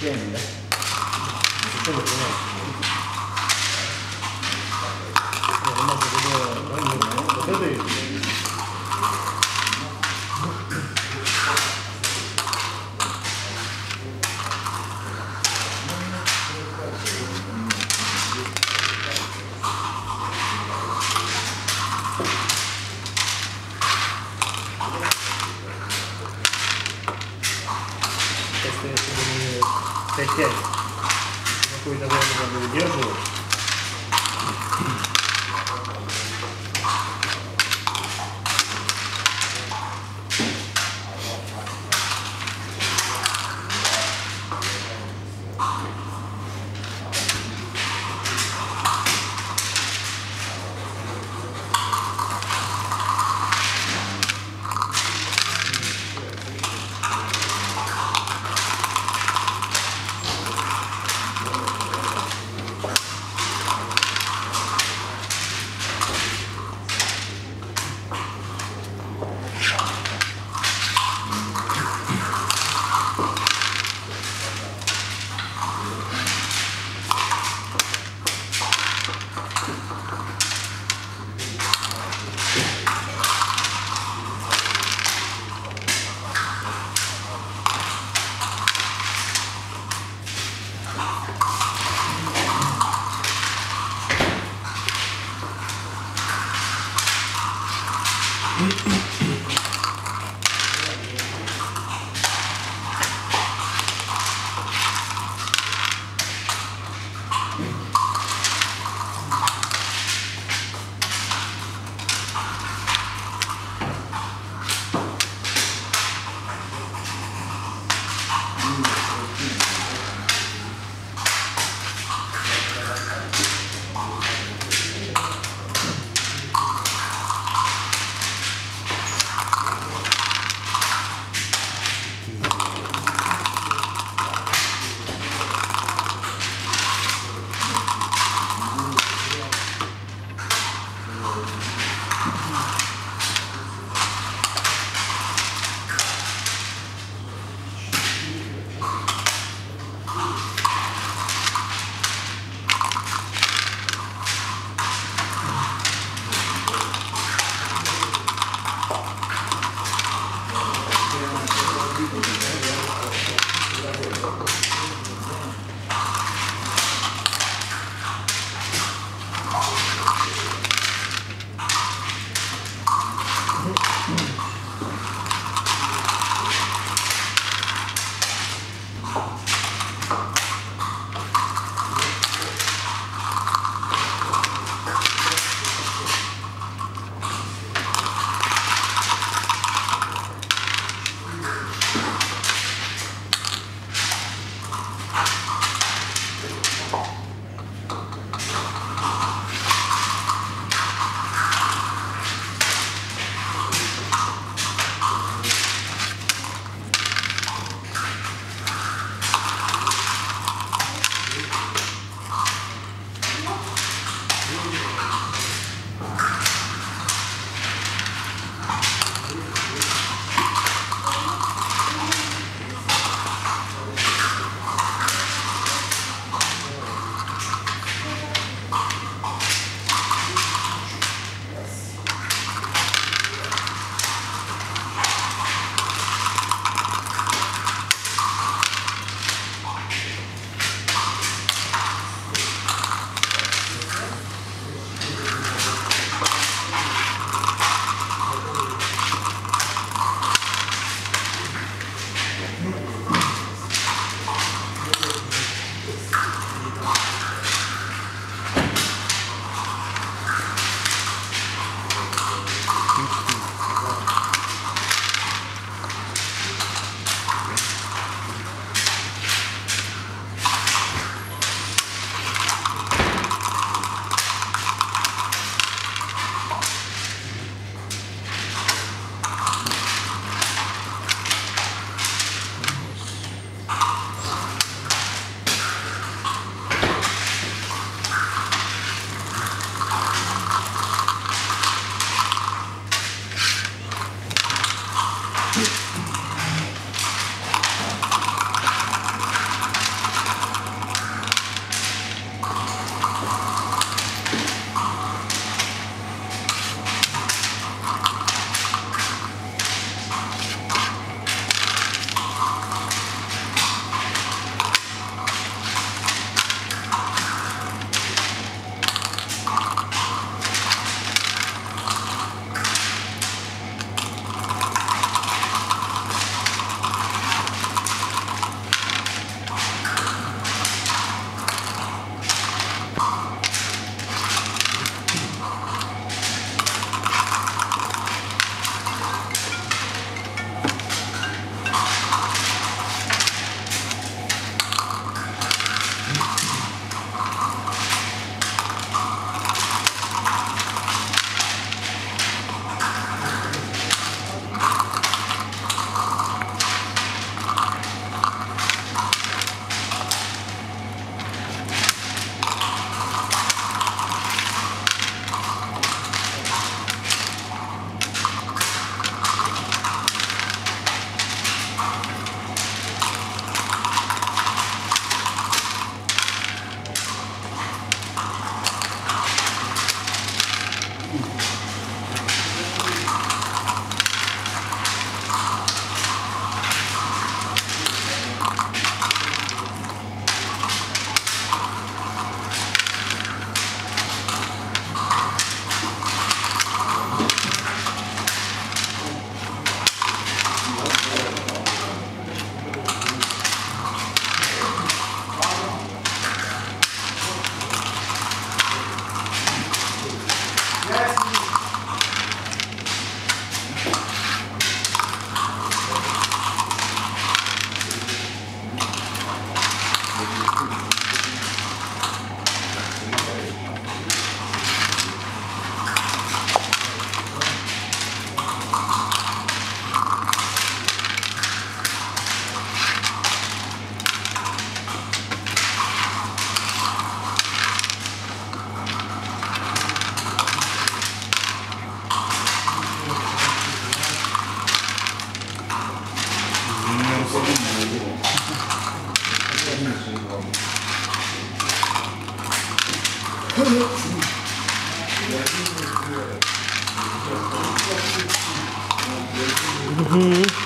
1円です。Okay. Mm-hmm.